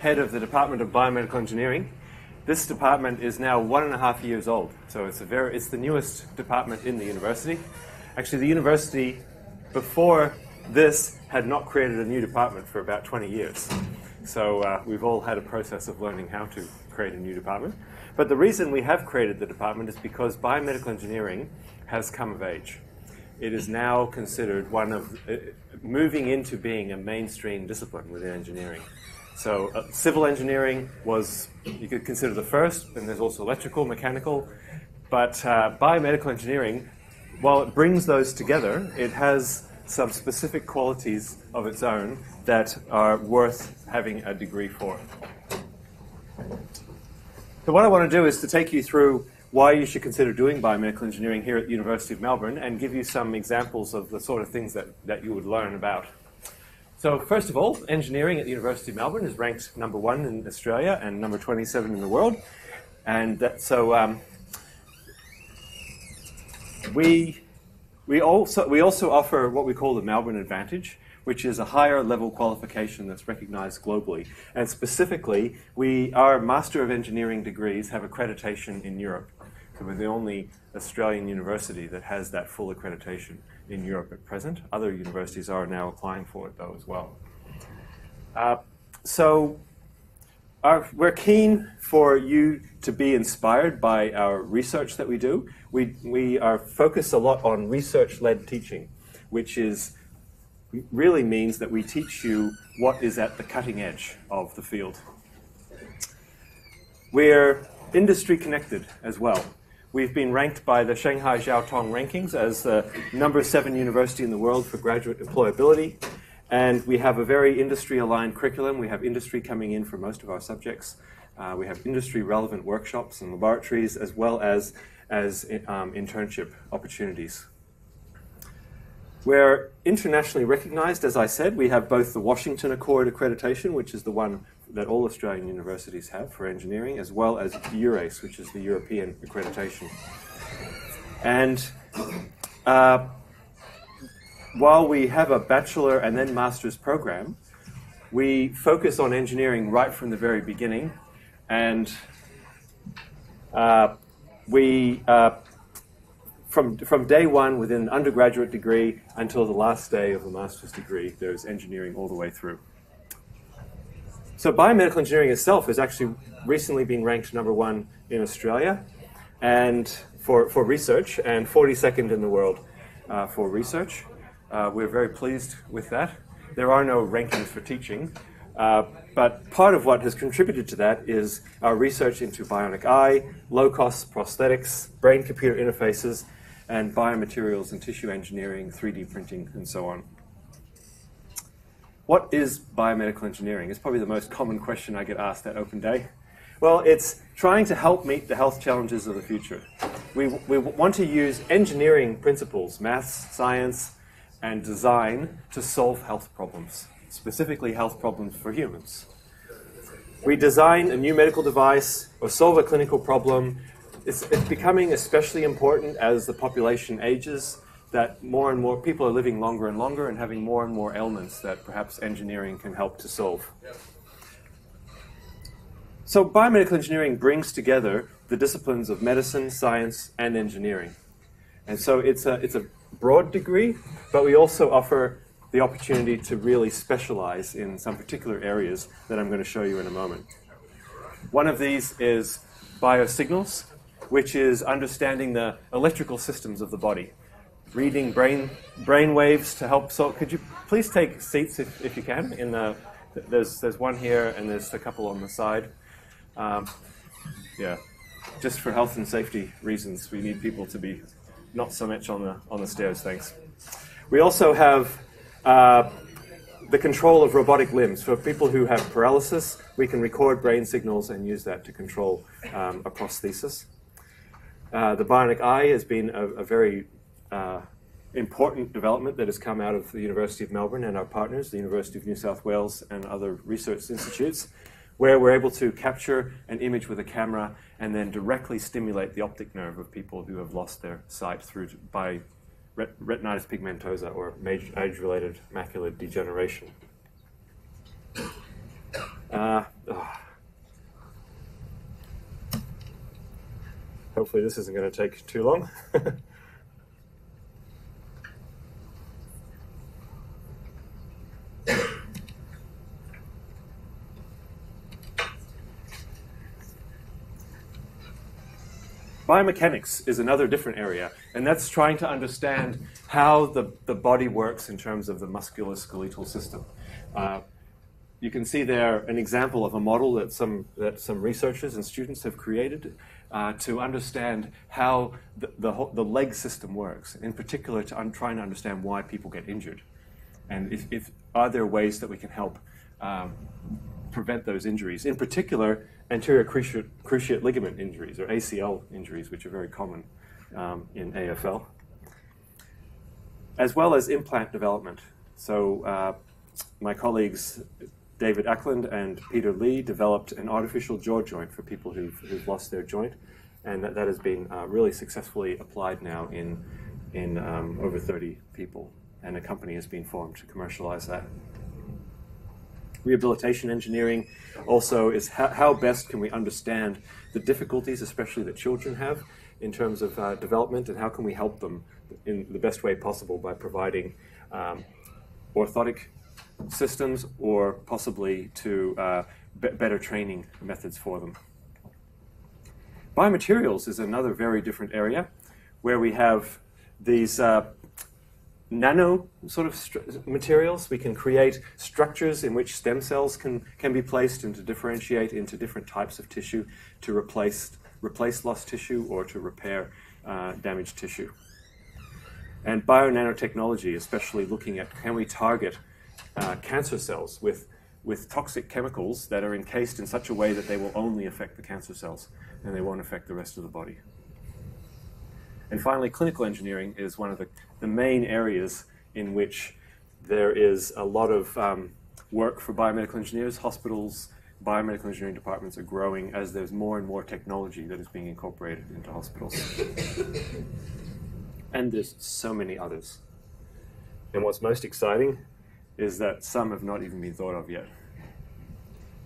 head of the Department of Biomedical Engineering. This department is now one and a half years old, so it's, a very, it's the newest department in the university. Actually, the university before this had not created a new department for about 20 years. So uh, we've all had a process of learning how to create a new department. But the reason we have created the department is because biomedical engineering has come of age. It is now considered one of uh, moving into being a mainstream discipline within engineering. So uh, civil engineering was you could consider the first, and there's also electrical, mechanical. But uh, biomedical engineering, while it brings those together, it has some specific qualities of its own that are worth having a degree for. So what I want to do is to take you through why you should consider doing biomedical engineering here at the University of Melbourne and give you some examples of the sort of things that, that you would learn about. So first of all, engineering at the University of Melbourne is ranked number one in Australia and number 27 in the world. And that, so um, we we also, we also offer what we call the Melbourne Advantage, which is a higher level qualification that's recognized globally. And specifically, we, our Master of Engineering degrees have accreditation in Europe. So we're the only Australian university that has that full accreditation in Europe at present. Other universities are now applying for it, though, as well. Uh, so our, we're keen for you to be inspired by our research that we do. We, we are focused a lot on research led teaching, which is really means that we teach you what is at the cutting edge of the field. We're industry connected as well. We've been ranked by the Shanghai Jiao Tong rankings as the number seven university in the world for graduate employability. And we have a very industry aligned curriculum. We have industry coming in for most of our subjects. Uh, we have industry relevant workshops and laboratories as well as, as um, internship opportunities. We're internationally recognized, as I said. We have both the Washington Accord accreditation, which is the one that all Australian universities have for engineering, as well as EURACE, which is the European accreditation. And uh, while we have a bachelor and then master's program, we focus on engineering right from the very beginning, and uh, we uh, from from day one within an undergraduate degree until the last day of a master's degree, there's engineering all the way through. So biomedical engineering itself has actually recently been ranked number one in Australia, and for for research, and 42nd in the world uh, for research. Uh, we're very pleased with that. There are no rankings for teaching, uh, but part of what has contributed to that is our research into bionic eye, low cost prosthetics, brain computer interfaces, and biomaterials and tissue engineering, 3D printing, and so on. What is biomedical engineering? It's probably the most common question I get asked at Open Day. Well, it's trying to help meet the health challenges of the future. We, we want to use engineering principles, maths, science, and design to solve health problems, specifically health problems for humans. We design a new medical device or solve a clinical problem. It's, it's becoming especially important as the population ages that more and more people are living longer and longer and having more and more ailments that perhaps engineering can help to solve. So, biomedical engineering brings together the disciplines of medicine, science, and engineering. And so it's a, it's a broad degree, but we also offer the opportunity to really specialize in some particular areas that I'm going to show you in a moment. One of these is biosignals, which is understanding the electrical systems of the body, reading brain brain waves to help. So, could you please take seats if, if you can? In the there's there's one here and there's a couple on the side. Um, yeah, just for health and safety reasons, we need people to be not so much on the on the stairs. Thanks. We also have uh, the control of robotic limbs. For people who have paralysis, we can record brain signals and use that to control um, a prosthesis. Uh, the bionic eye has been a, a very uh, important development that has come out of the University of Melbourne and our partners, the University of New South Wales and other research institutes, where we're able to capture an image with a camera and then directly stimulate the optic nerve of people who have lost their sight through by retinitis pigmentosa or age-related macular degeneration. Uh, oh. Hopefully this isn't going to take too long. Biomechanics is another different area, and that's trying to understand how the, the body works in terms of the musculoskeletal system. Uh, you can see there an example of a model that some, that some researchers and students have created uh, to understand how the, the, the, leg system works, in particular to un- trying to understand why people get injured. And if, if are there ways that we can help um, prevent those injuries? In particular, anterior cruciate, cruciate ligament injuries or ACL injuries, which are very common um, in AFL, as well as implant development. So, uh, my colleagues David Ackland and Peter Lee developed an artificial jaw joint for people who've, who've lost their joint, and that, that has been uh, really successfully applied now in, in um, over 30 people, and a company has been formed to commercialize that. Rehabilitation engineering also is how, how best can we understand the difficulties, especially that children have in terms of uh, development, and how can we help them in the best way possible by providing um, orthotic systems or possibly to uh, better training methods for them. Biomaterials is another very different area where we have these uh, nano sort of materials. We can create structures in which stem cells can, can be placed and to differentiate into different types of tissue to replace, replace lost tissue or to repair uh, damaged tissue. And bio-nanotechnology, especially looking at can we target uh, cancer cells with, with toxic chemicals that are encased in such a way that they will only affect the cancer cells and they won't affect the rest of the body. And finally, clinical engineering is one of the, the main areas in which there is a lot of um, work for biomedical engineers. Hospitals, biomedical engineering departments are growing as there's more and more technology that is being incorporated into hospitals. and there's so many others. And what's most exciting is that some have not even been thought of yet.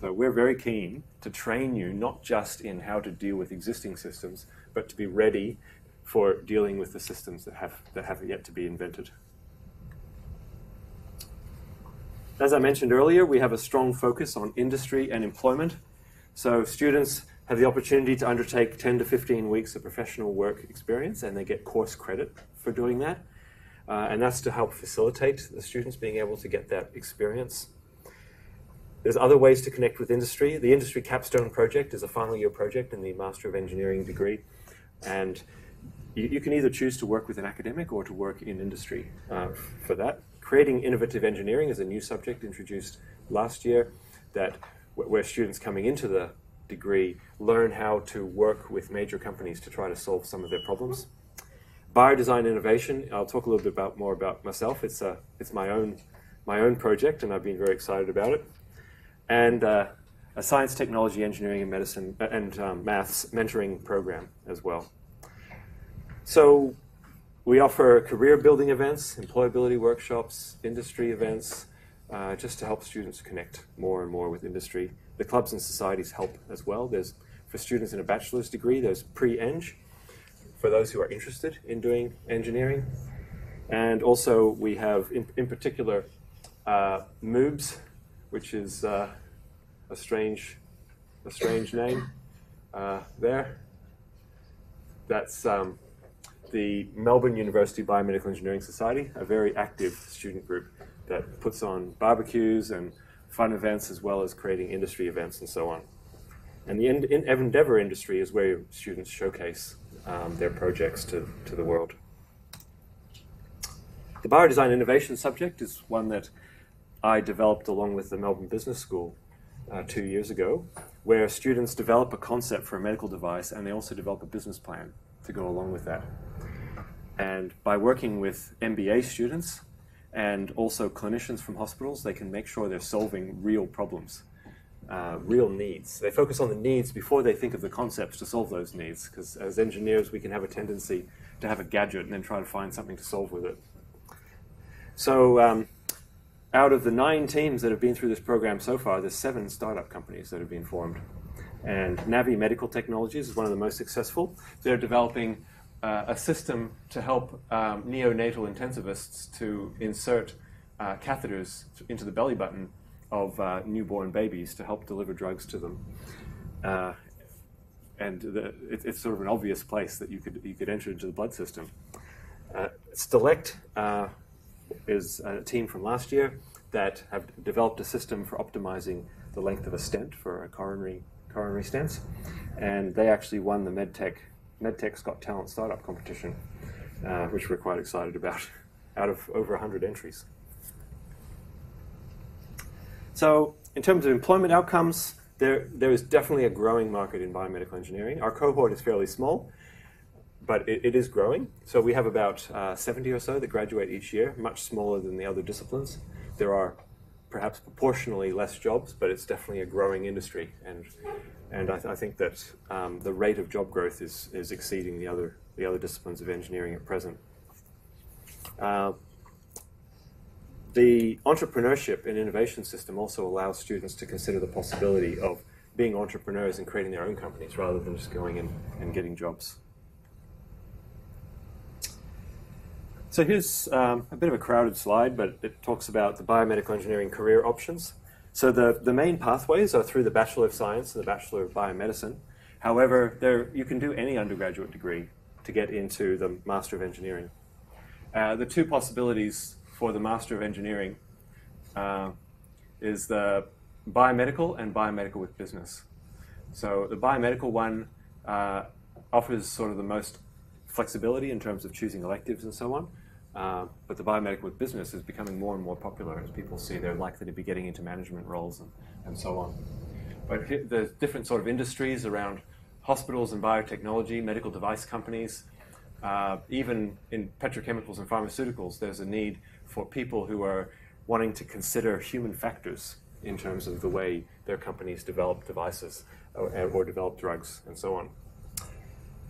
So we're very keen to train you not just in how to deal with existing systems, but to be ready for dealing with the systems that have, that have yet to be invented. As I mentioned earlier, we have a strong focus on industry and employment. So students have the opportunity to undertake 10 to 15 weeks of professional work experience, and they get course credit for doing that. Uh, and that's to help facilitate the students being able to get that experience. There's other ways to connect with industry. The Industry Capstone Project is a final year project in the Master of Engineering degree. And you, you can either choose to work with an academic or to work in industry uh, for that. Creating innovative engineering is a new subject introduced last year that where students coming into the degree learn how to work with major companies to try to solve some of their problems. Biodesign innovation. I'll talk a little bit about more about myself. It's a it's my own my own project, and I've been very excited about it. And uh, a science, technology, engineering, and medicine and um, maths mentoring program as well. So we offer career building events, employability workshops, industry events, uh, just to help students connect more and more with industry. The clubs and societies help as well. There's for students in a bachelor's degree, there's pre-eng, for those who are interested in doing engineering. And also, we have, in, in particular, uh, MOOBS, which is uh, a strange, a strange name uh, there. That's um, the Melbourne University Biomedical Engineering Society, a very active student group that puts on barbecues and fun events as well as creating industry events and so on. And the in, in endeavor industry is where students showcase um, their projects to, to the world. The biodesign innovation subject is one that I developed along with the Melbourne Business School uh, two years ago, where students develop a concept for a medical device and they also develop a business plan to go along with that. And by working with MBA students and also clinicians from hospitals, they can make sure they're solving real problems uh, real needs. They focus on the needs before they think of the concepts to solve those needs, because as engineers, we can have a tendency to have a gadget and then try to find something to solve with it. So, um, out of the nine teams that have been through this program so far, there's seven startup companies that have been formed. And Navi Medical Technologies is one of the most successful. They're developing uh, a system to help um, neonatal intensivists to insert uh, catheters into the belly button of uh, newborn babies to help deliver drugs to them. Uh, and the, it, it's sort of an obvious place that you could you could enter into the blood system. Uh, Stelect uh, is a team from last year that have developed a system for optimizing the length of a stent for a coronary coronary stents, and they actually won the MedTech MedTech's Got Talent startup competition, uh, which we're quite excited about, out of over 100 entries. So, in terms of employment outcomes, there, there is definitely a growing market in biomedical engineering. Our cohort is fairly small, but it, it is growing. So we have about uh, 70 or so that graduate each year, much smaller than the other disciplines. There are perhaps proportionally less jobs, but it's definitely a growing industry. And, and I, th- I think that um, the rate of job growth is, is exceeding the other, the other disciplines of engineering at present. Uh, the entrepreneurship and innovation system also allows students to consider the possibility of being entrepreneurs and creating their own companies rather than just going in and getting jobs. So here's um, a bit of a crowded slide, but it talks about the biomedical engineering career options. So the, the main pathways are through the Bachelor of Science and the Bachelor of Biomedicine. However, there, you can do any undergraduate degree to get into the Master of Engineering. Uh, the two possibilities for the Master of Engineering uh, is the biomedical and biomedical with business. So the biomedical one uh, offers sort of the most flexibility in terms of choosing electives and so on. Uh, but the biomedical business is becoming more and more popular as people see they're likely to be getting into management roles and, and so on. But there's different sort of industries around hospitals and biotechnology, medical device companies, uh, even in petrochemicals and pharmaceuticals, there's a need for people who are wanting to consider human factors in terms of the way their companies develop devices or, or develop drugs and so on.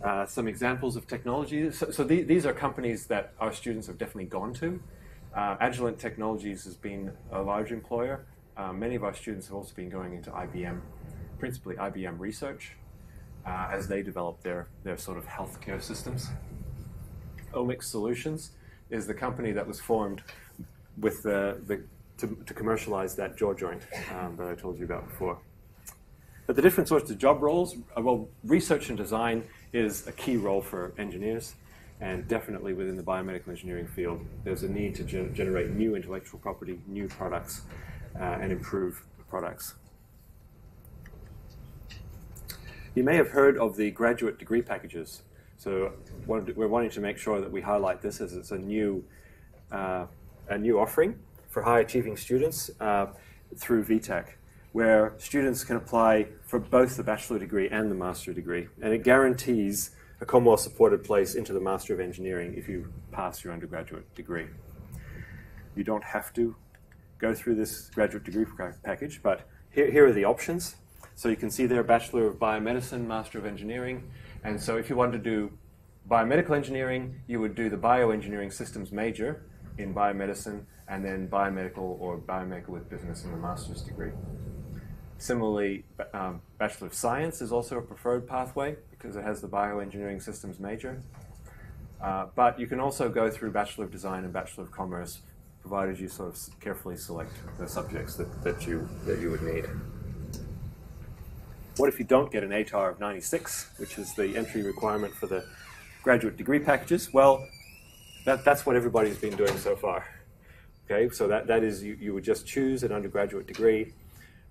Uh, some examples of technology. So, so the, these are companies that our students have definitely gone to. Uh, Agilent Technologies has been a large employer. Uh, many of our students have also been going into IBM, principally IBM Research, uh, as they develop their, their sort of healthcare systems. OMX Solutions is the company that was formed with the, the to, to, commercialize that jaw joint um, that I told you about before. But the different sorts of job roles, uh, well, research and design is a key role for engineers, and definitely within the biomedical engineering field, there's a need to gen- generate new intellectual property, new products, uh, and improve products. You may have heard of the graduate degree packages. So we're wanting to make sure that we highlight this as it's a new, uh, a new offering for high achieving students uh, through VTAC, where students can apply for both the bachelor degree and the master degree. And it guarantees a Commonwealth supported place into the Master of Engineering if you pass your undergraduate degree. You don't have to go through this graduate degree package, but here, here are the options. So you can see there Bachelor of Biomedicine, Master of Engineering, and so if you want to do biomedical engineering, you would do the bioengineering systems major in biomedicine and then biomedical or biomedical with business in the master's degree. Similarly, um, Bachelor of Science is also a preferred pathway because it has the bioengineering systems major. Uh, but you can also go through Bachelor of Design and Bachelor of Commerce, provided you sort of carefully select the subjects that, that, you, that you would need. What if you don't get an ATAR of 96, which is the entry requirement for the graduate degree packages? Well, that, that's what everybody's been doing so far. Okay, so that, that is you, you would just choose an undergraduate degree.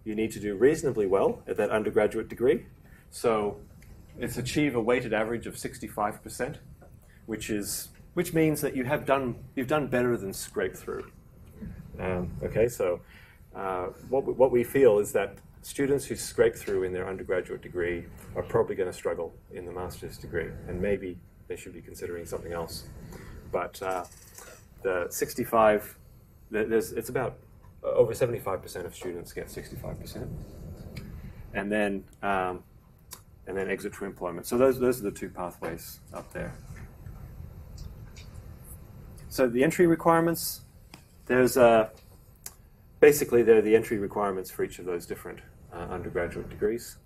You need to do reasonably well at that undergraduate degree. So it's achieve a weighted average of 65%, which is which means that you have done you've done better than scrape through. Um, okay, so uh, what, we, what we feel is that students who scrape through in their undergraduate degree are probably going to struggle in the master's degree, and maybe they should be considering something else. But uh, the 65, there's, it's about over 75% of students get 65%, and then um, and then exit to employment. So those those are the two pathways up there. So the entry requirements, there's a basically, they're the entry requirements for each of those different uh, undergraduate degrees.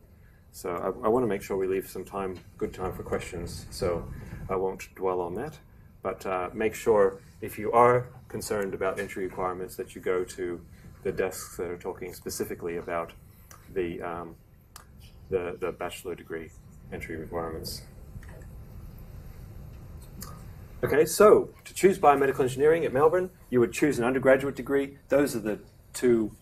So I, I want to make sure we leave some time, good time for questions. So I won't dwell on that, but uh, make sure if you are concerned about entry requirements that you go to the desks that are talking specifically about the um, the, the bachelor degree entry requirements. Okay, so to choose biomedical engineering at Melbourne, you would choose an undergraduate degree. Those are the two,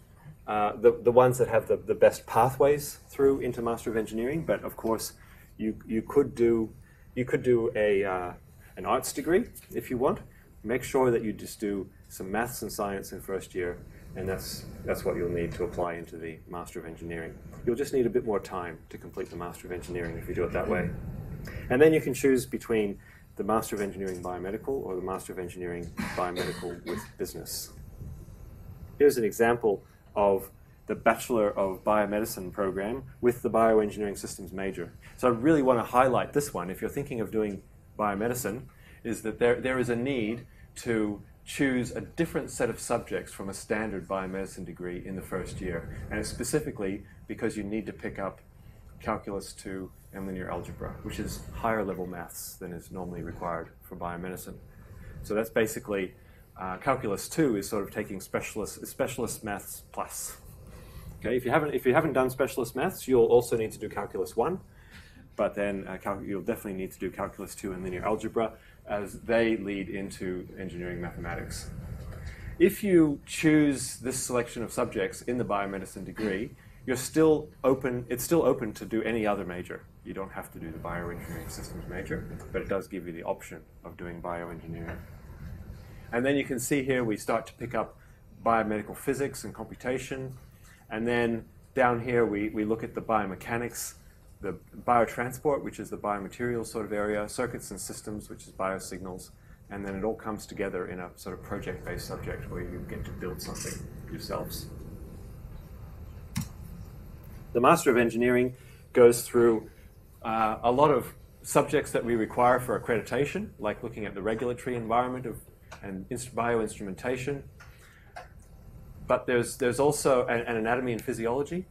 uh, the, the ones that have the, the best pathways through into Master of Engineering. But of course, you, you could do, you could do a, uh, an arts degree if you want. Make sure that you just do some maths and science in first year, and that's, that's what you'll need to apply into the Master of Engineering. You'll just need a bit more time to complete the Master of Engineering if you do it that way. And then you can choose between the Master of Engineering Biomedical or the Master of Engineering Biomedical with Business. Here's an example of the Bachelor of Biomedicine program with the Bioengineering Systems major. So I really want to highlight this one. If you're thinking of doing biomedicine, is that there, there is a need to choose a different set of subjects from a standard biomedicine degree in the first year. And specifically because you need to pick up Calculus 2 and linear algebra, which is higher level maths than is normally required for biomedicine. So that's basically uh, calculus two is sort of taking specialist specialist maths plus. Okay, if you haven't if you haven't done specialist maths, you'll also need to do calculus one, but then uh, cal- you'll definitely need to do calculus two and linear algebra as they lead into engineering mathematics. If you choose this selection of subjects in the biomedicine degree, you're still open. It's still open to do any other major. You don't have to do the bioengineering systems major, but it does give you the option of doing bioengineering. And then you can see here we start to pick up biomedical physics and computation. And then down here we, we look at the biomechanics, the biotransport, which is the biomaterials sort of area, circuits and systems, which is biosignals. And then it all comes together in a sort of project based subject where you get to build something yourselves. The Master of Engineering goes through uh, a lot of subjects that we require for accreditation, like looking at the regulatory environment of and bioinstrumentation. But there's, there's also an anatomy and physiology.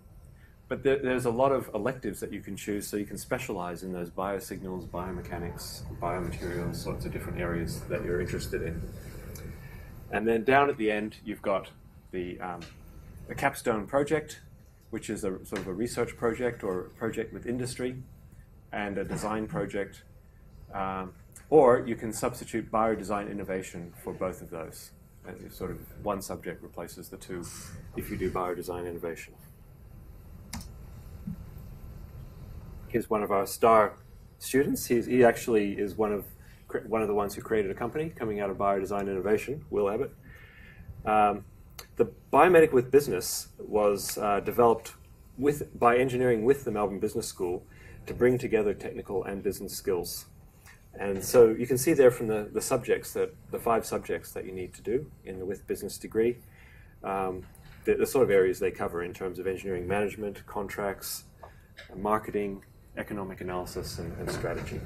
But there, there's a lot of electives that you can choose, so you can specialize in those biosignals, biomechanics, biomaterials, sorts of different areas that you're interested in. And then down at the end, you've got the, um, the capstone project, which is a sort of a research project or a project with industry, and a design project. Um, or you can substitute biodesign innovation for both of those. And sort of one subject replaces the two if you do biodesign innovation. Here's one of our star students. He's, he actually is one of one of the ones who created a company coming out of biodesign innovation, Will Abbott. Um, the Biomedic with Business was uh, developed with, by engineering with the Melbourne Business School to bring together technical and business skills. And so you can see there from the, the subjects that the five subjects that you need to do in the with business degree, um, the, the, sort of areas they cover in terms of engineering management, contracts, marketing, economic analysis, and, and strategy.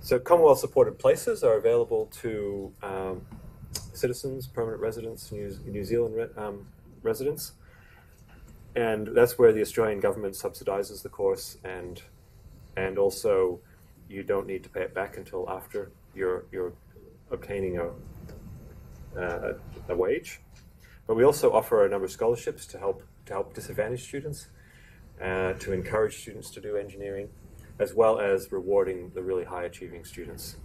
So Commonwealth supported places are available to um, citizens, permanent residents, New, New Zealand re- um, residents and that's where the Australian government subsidises the course, and and also you don't need to pay it back until after you're you're obtaining a a, a wage. But we also offer a number of scholarships to help to help disadvantaged students, uh, to encourage students to do engineering, as well as rewarding the really high achieving students.